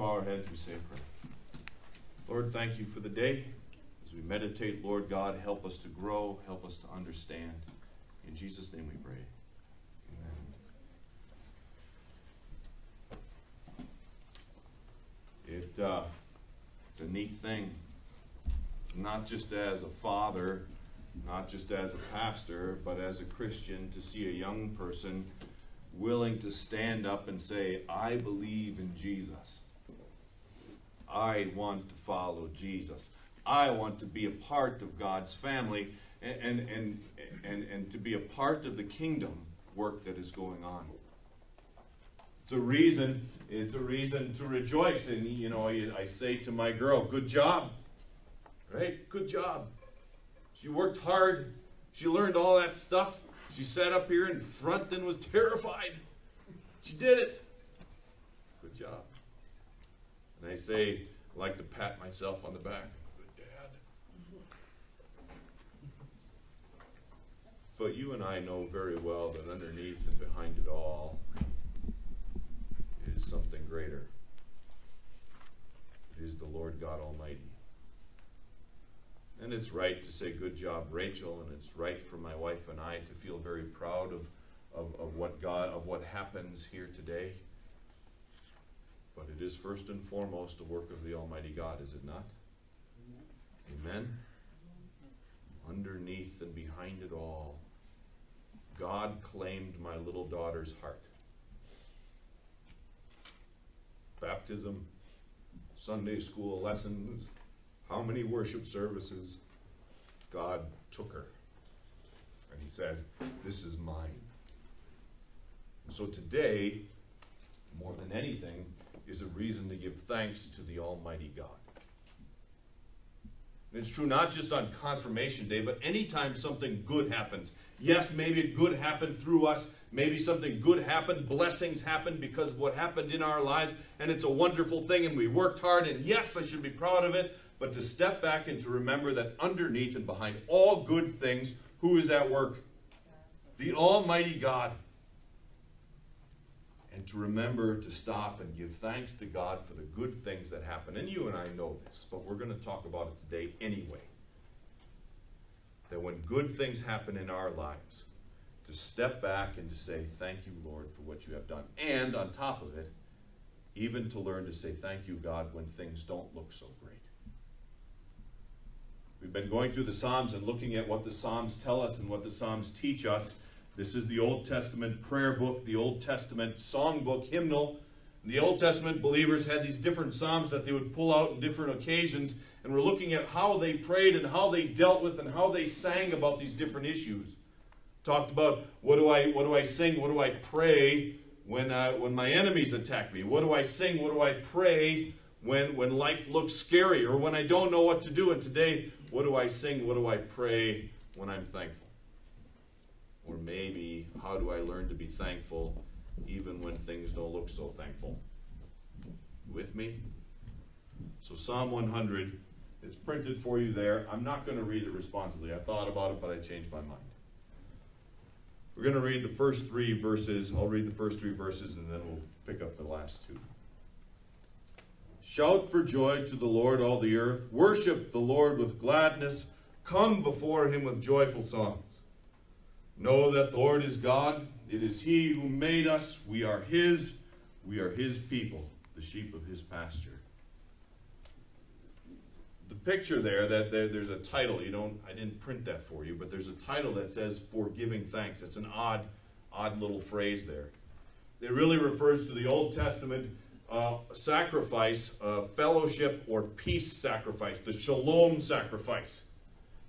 bow our heads, we say a prayer. Lord, thank you for the day. As we meditate, Lord God, help us to grow, help us to understand. In Jesus' name we pray. Amen. It, uh, it's a neat thing, not just as a father, not just as a pastor, but as a Christian, to see a young person willing to stand up and say, I believe in Jesus. I want to follow Jesus. I want to be a part of God's family and, and, and, and, to be a part of the kingdom work that is going on. It's a reason, it's a reason to rejoice. And, you know, I say to my girl, good job. Right? Good job. She worked hard. She learned all that stuff. She sat up here in front and was terrified. She did it. Good job. And I say, I like to pat myself on the back. Good dad. But you and I know very well that underneath and behind it all is something greater. It is the Lord God Almighty. And it's right to say, good job, Rachel, and it's right for my wife and I to feel very proud of, of, of what God, of what happens here today. But it is first and foremost the work of the Almighty God, is it not? Amen. Amen. Underneath and behind it all, God claimed my little daughter's heart. Baptism, Sunday school lessons, how many worship services, God took her. And he said, This is mine. And so today, more than anything, is a reason to give thanks to the Almighty God. And it's true not just on Confirmation Day, but anytime something good happens. Yes, maybe good happened through us. Maybe something good happened, blessings happened because of what happened in our lives, and it's a wonderful thing, and we worked hard, and yes, I should be proud of it but to step back and to remember that underneath and behind all good things, who is at work? The Almighty God. And to remember to stop and give thanks to God for the good things that happen. And you and I know this, but we're going to talk about it today anyway. That when good things happen in our lives, to step back and to say, Thank you, Lord, for what you have done. And on top of it, even to learn to say, Thank you, God, when things don't look so great. We've been going through the Psalms and looking at what the Psalms tell us and what the Psalms teach us. This is the Old Testament prayer book, the Old Testament songbook, hymnal. The Old Testament believers had these different Psalms that they would pull out in different occasions, and we're looking at how they prayed and how they dealt with and how they sang about these different issues. Talked about what do I what do I sing, what do I pray when uh, when my enemies attack me? What do I sing? What do I pray when when life looks scary or when I don't know what to do? And today what do I sing? What do I pray when I'm thankful? Or maybe, how do I learn to be thankful even when things don't look so thankful? With me? So, Psalm 100 is printed for you there. I'm not going to read it responsibly. I thought about it, but I changed my mind. We're going to read the first three verses. I'll read the first three verses and then we'll pick up the last two. Shout for joy to the Lord, all the earth. Worship the Lord with gladness. Come before him with joyful songs. Know that the Lord is God. It is he who made us. We are his. We are his people, the sheep of his pasture. The picture there, that there's a title. You don't. I didn't print that for you, but there's a title that says "For giving thanks." It's an odd, odd little phrase there. It really refers to the Old Testament uh, sacrifice, uh, fellowship or peace sacrifice, the shalom sacrifice.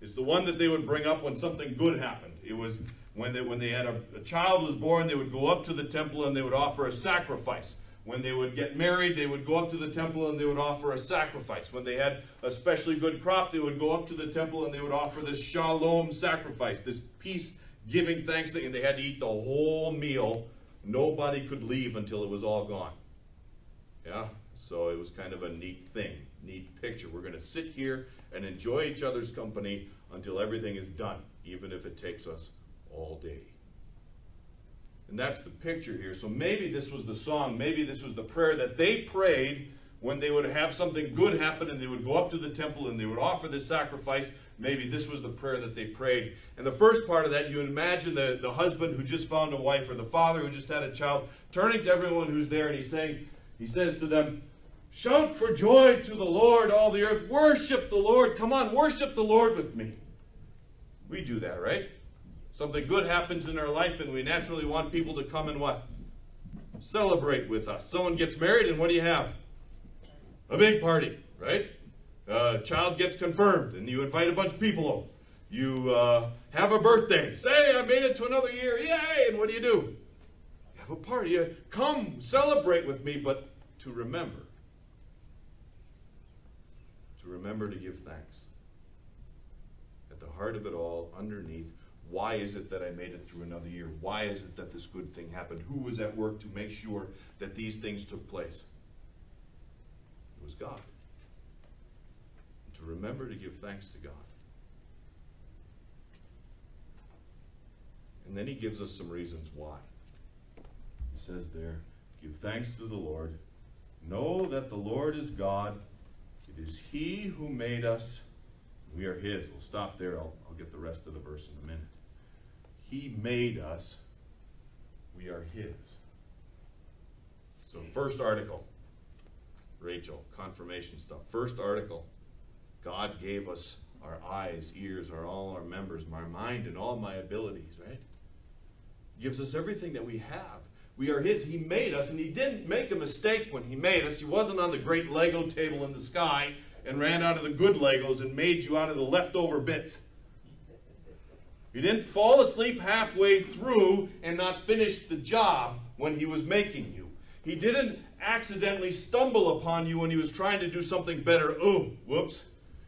It's the one that they would bring up when something good happened. It was when they, when they had a, a child was born, they would go up to the temple and they would offer a sacrifice. When they would get married, they would go up to the temple and they would offer a sacrifice. When they had a especially good crop, they would go up to the temple and they would offer this shalom sacrifice, this peace giving thanks and they had to eat the whole meal. Nobody could leave until it was all gone. Yeah, so it was kind of a neat thing, neat picture. We're going to sit here and enjoy each other's company until everything is done, even if it takes us all day. And that's the picture here. So maybe this was the song, maybe this was the prayer that they prayed when they would have something good happen and they would go up to the temple and they would offer this sacrifice, maybe this was the prayer that they prayed. And the first part of that, you imagine the, the husband who just found a wife or the father who just had a child turning to everyone who's there and he's saying, he says to them, Shout for joy to the Lord, all the earth. Worship the Lord. Come on, worship the Lord with me. We do that, right? Something good happens in our life, and we naturally want people to come and what? Celebrate with us. Someone gets married, and what do you have? A big party, right? A child gets confirmed, and you invite a bunch of people over. You uh, have a birthday. Say, I made it to another year. Yay! And what do you do? You have a party. You Come celebrate with me, but to remember to remember to give thanks. At the heart of it all, underneath, why is it that I made it through another year? Why is it that this good thing happened? Who was at work to make sure that these things took place? It was God. And to remember to give thanks to God. And then he gives us some reasons why. He says there, Give thanks to the Lord. Know that the Lord is God. It is He who made us. We are His. We'll stop there. I'll, I'll get the rest of the verse in a minute. He made us. We are His. So, first article, Rachel, confirmation stuff. First article, God gave us our eyes, ears, our all our members, my mind, and all my abilities, right? gives us everything that we have. We are His. He made us, and He didn't make a mistake when He made us. He wasn't on the great Lego table in the sky and ran out of the good Legos and made you out of the leftover bits. He didn't fall asleep halfway through and not finish the job when He was making you. He didn't accidentally stumble upon you when He was trying to do something better. Oh, whoops.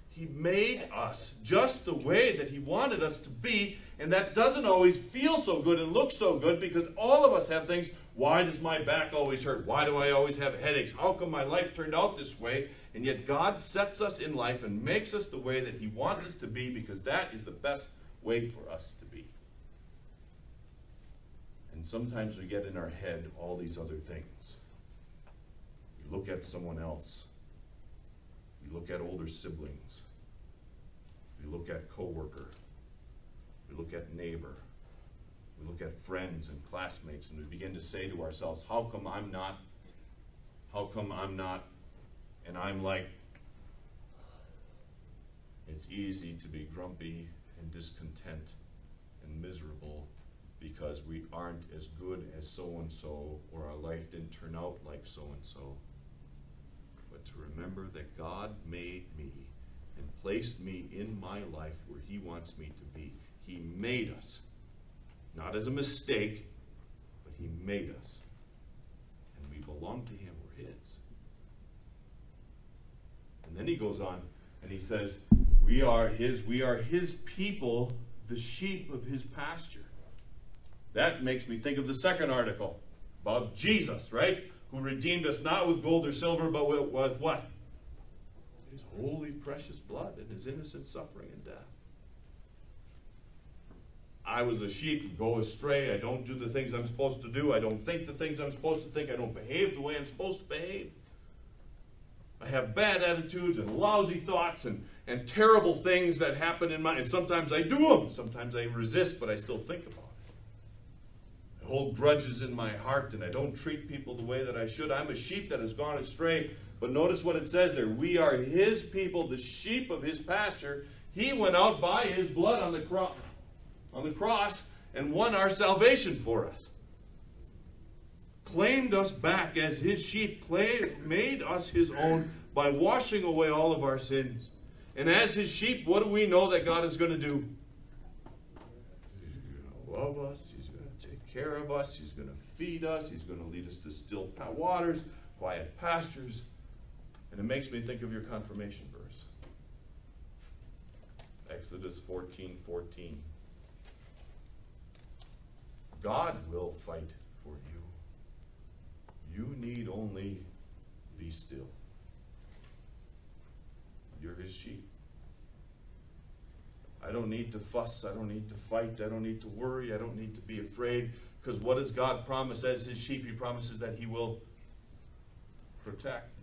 He made us just the way that He wanted us to be, and that doesn't always feel so good and look so good because all of us have things. Why does my back always hurt? Why do I always have headaches? How come my life turned out this way? And yet God sets us in life and makes us the way that He wants us to be because that is the best way for us to be. And sometimes we get in our head all these other things. We look at someone else. We look at older siblings. We look at coworker. We look at neighbor. We look at friends and classmates, and we begin to say to ourselves, How come I'm not? How come I'm not? And I'm like, it's easy to be grumpy and discontent and miserable because we aren't as good as so and so, or our life didn't turn out like so and so. But to remember that God made me and placed me in my life where He wants me to be. He made us. Not as a mistake, but He made us. And we belong to Him. We're His. And then He goes on and He says, We are His, we are His people, the sheep of His pasture. That makes me think of the second article about Jesus, right? Who redeemed us not with gold or silver, but with, with what? His holy, precious blood and His innocent suffering and death. I was a sheep, go astray. I don't do the things I'm supposed to do. I don't think the things I'm supposed to think. I don't behave the way I'm supposed to behave. I have bad attitudes and lousy thoughts and, and terrible things that happen in my and sometimes I do them. Sometimes I resist, but I still think about it. I hold grudges in my heart and I don't treat people the way that I should. I'm a sheep that has gone astray. But notice what it says there. We are his people, the sheep of his pasture. He went out by his blood on the cross on the cross and won our salvation for us. Claimed us back as his sheep, made us his own by washing away all of our sins. And as his sheep, what do we know that God is going to do? He's going to love us. He's going to take care of us. He's going to feed us. He's going to lead us to still waters, quiet pastures. And it makes me think of your confirmation verse. Exodus 14 14. God will fight for you. You need only be still. You're his sheep. I don't need to fuss. I don't need to fight. I don't need to worry. I don't need to be afraid. Because what does God promise as his sheep? He promises that he will protect,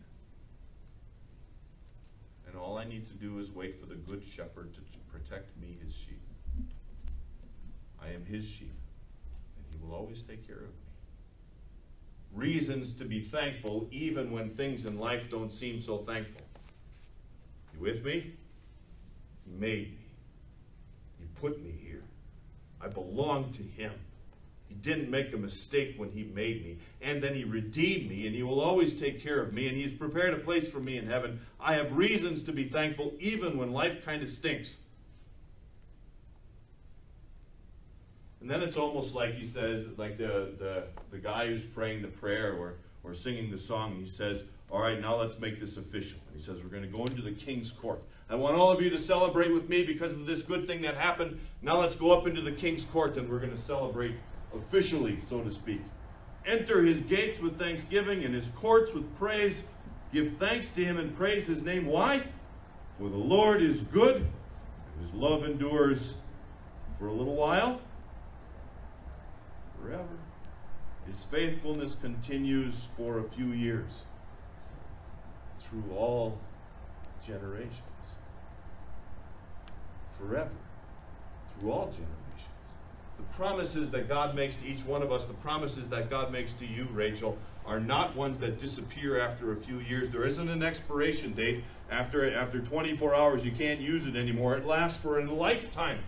And all I need to do is wait for the good shepherd to, to protect me, his sheep. I am his sheep, and he will always take care of me. Reasons to be thankful even when things in life don't seem so thankful. You with me? He made me. He put me here. I belong to him. He didn't make a mistake when he made me. And then he redeemed me, and he will always take care of me, and he's prepared a place for me in heaven. I have reasons to be thankful even when life kind of stinks. And then it's almost like he says, like the, the, the guy who's praying the prayer or, or singing the song, he says, All right, now let's make this official. He says, We're going to go into the king's court. I want all of you to celebrate with me because of this good thing that happened. Now let's go up into the king's court and we're going to celebrate officially, so to speak. Enter his gates with thanksgiving and his courts with praise. Give thanks to him and praise his name. Why? For the Lord is good, and his love endures for a little while, forever. His faithfulness continues for a few years through all generations. Forever. Through all generations. The promises that God makes to each one of us, the promises that God makes to you, Rachel, are not ones that disappear after a few years. There isn't an expiration date. After, after 24 hours, you can't use it anymore. It lasts for a lifetime.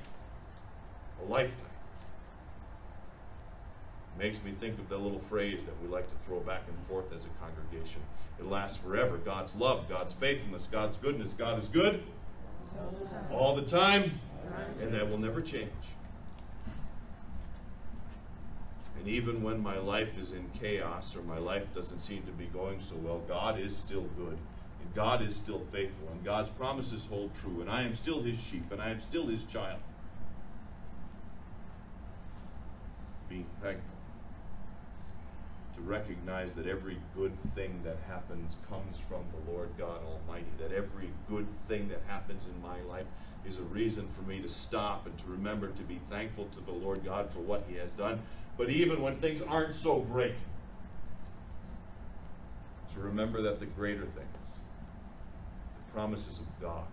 A lifetime. Makes me think of the little phrase that we like to throw back and forth as a congregation. It lasts forever. God's love, God's faithfulness, God's goodness. God is good All the time. and that will never change. And even when my life is in chaos or my life doesn't seem to be going so well, God is still good. And God is still faithful. And God's promises hold true. And I am still his sheep. And I am still his child. Being thankful. Recognize that every good thing that happens comes from the Lord God Almighty. That every good thing that happens in my life is a reason for me to stop and to remember to be thankful to the Lord God for what he has done. But even when things aren't so great, to remember that the greater things, the promises of God,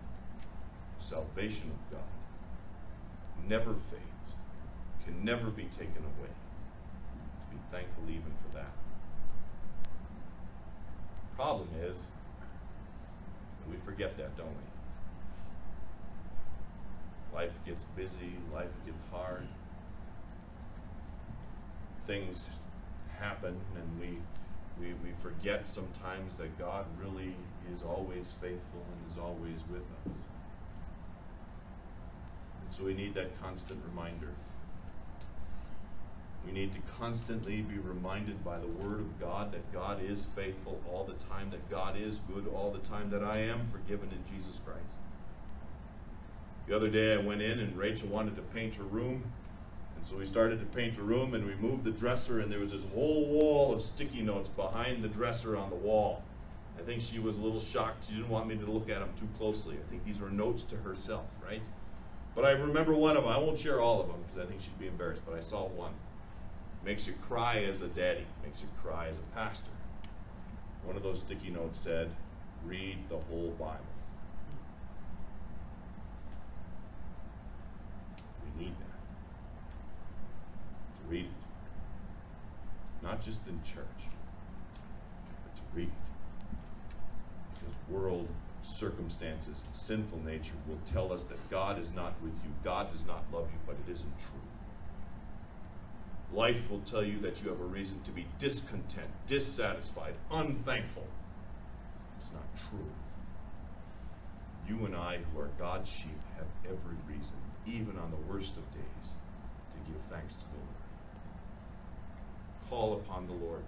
the salvation of God, never fades, can never be taken away. To be thankful even for that. Problem is, we forget that, don't we? Life gets busy, life gets hard things happen and we, we, we forget sometimes that God really is always faithful and is always with us. And so we need that constant reminder. We need to constantly be reminded by the Word of God that God is faithful all the time, that God is good all the time, that I am forgiven in Jesus Christ. The other day I went in and Rachel wanted to paint her room. And so we started to paint her room and we moved the dresser and there was this whole wall of sticky notes behind the dresser on the wall. I think she was a little shocked. She didn't want me to look at them too closely. I think these were notes to herself, right? But I remember one of them. I won't share all of them because I think she'd be embarrassed, but I saw one. Makes you cry as a daddy, makes you cry as a pastor. One of those sticky notes said, read the whole Bible. We need that To read it. Not just in church, but to read it. Because world circumstances, sinful nature will tell us that God is not with you, God does not love you, but it isn't true. Life will tell you that you have a reason to be discontent, dissatisfied, unthankful. It's not true. You and I, who are God's sheep, have every reason, even on the worst of days, to give thanks to the Lord call upon the Lord.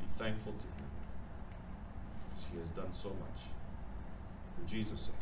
Be thankful to Him because He has done so much for Jesus' sake.